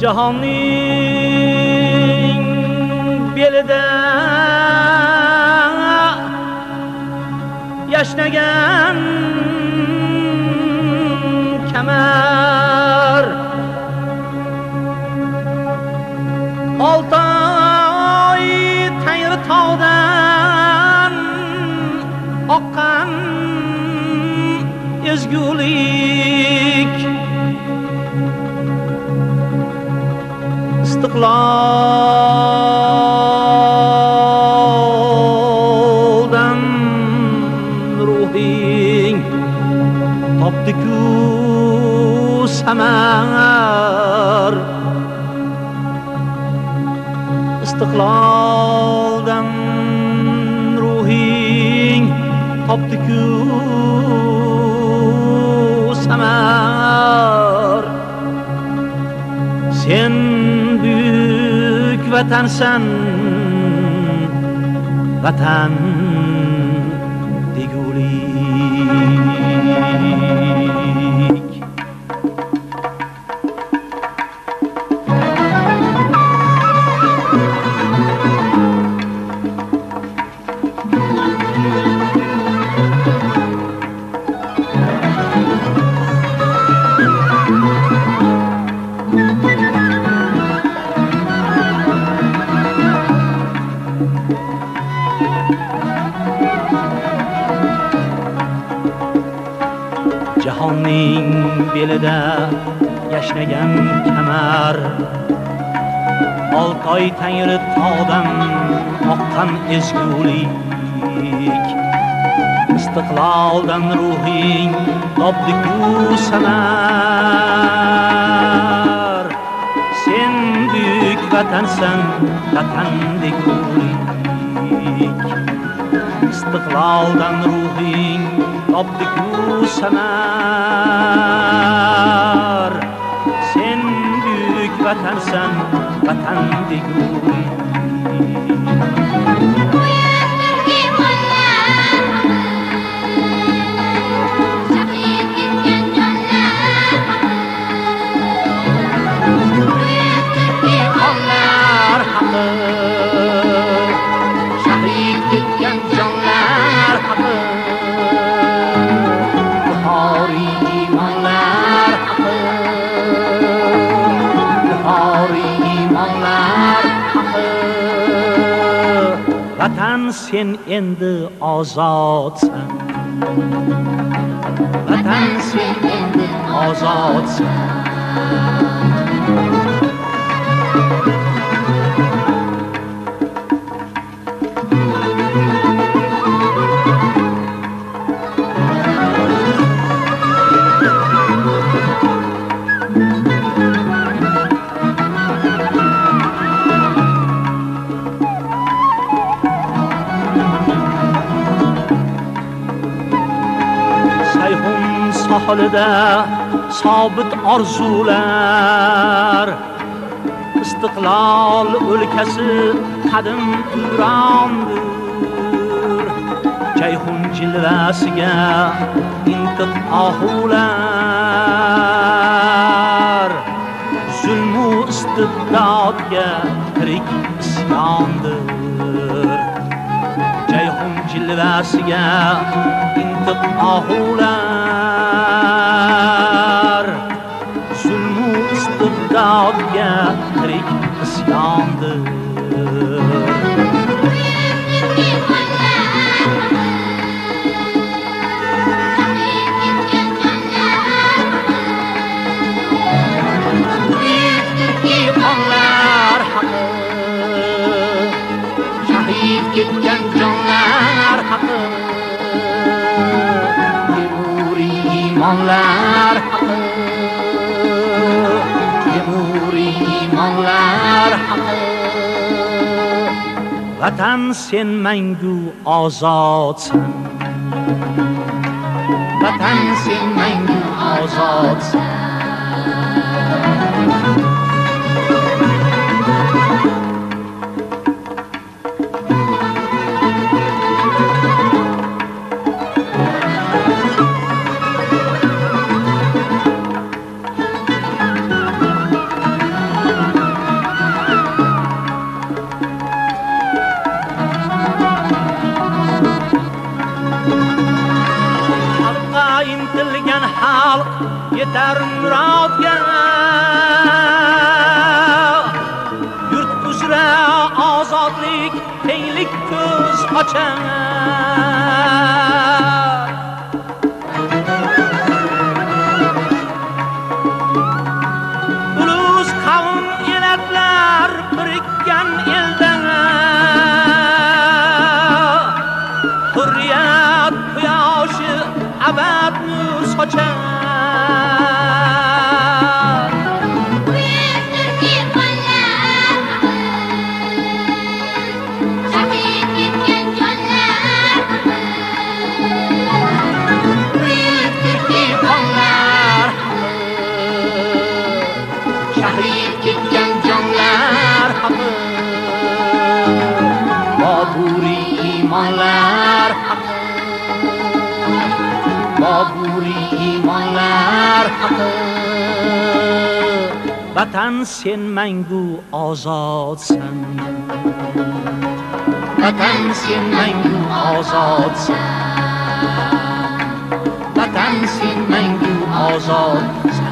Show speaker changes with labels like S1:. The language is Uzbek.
S1: jahonning belida yashnagan kamar. Oltoy tangri tog'dan oqqan ezgulik istiqloldan ruhing topdi-ku samar istiqloldan ruhing topdi-ku vatan san vatan diguli jahonning belida yashnagan kamar. Oltoy tangri tog'dan oqqan ezgulik. Istiqloldan ruhing topdiku sanar. Sen buyuk vatansan vatandek o'lik istiqloldan ruhing topdi-ku samar sen buyuk vatansan vatan haqi vatan sen endi ozodsan. Vatan sen endi ozodsan holida sobit orzular. Istiqlol o'lkasi qadim Turondir jayhun jilvasiga intiq ohular. Zulmu istibdodga tirik isyondir. Jayhun jilvasiga intiq ohular. imonlar haqi temuriy imonlar vatan sen mangu ozodsan vatan sen mangu ozodsan intilgan xalq yetar murodga yurt uzra ozodlik tenglik ko'z ochar. imanlar haqqi boburi imonlar haqqi vatan sen mangu ozodsan vatan sen mangu ozodsan vatan sen mangu ozodsan